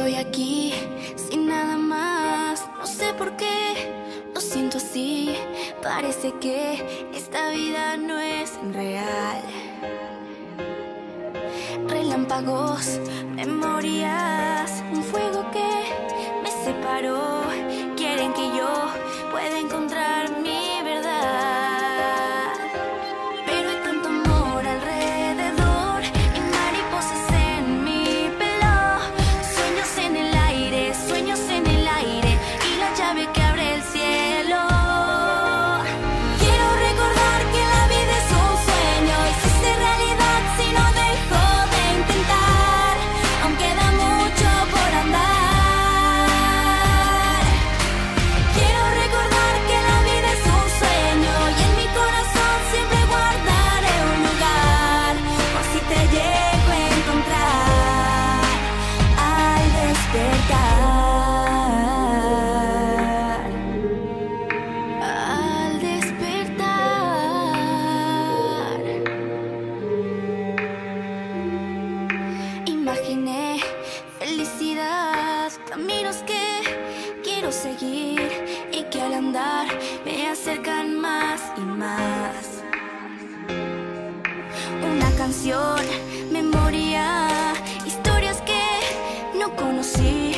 Estoy aquí sin nada más, no sé por qué, lo siento así, parece que esta vida no es real. Relámpagos, memorias, un fuego que me separó. Que quiero seguir y que al andar me acercan más y más. Una canción, memoria, historias que no conocí,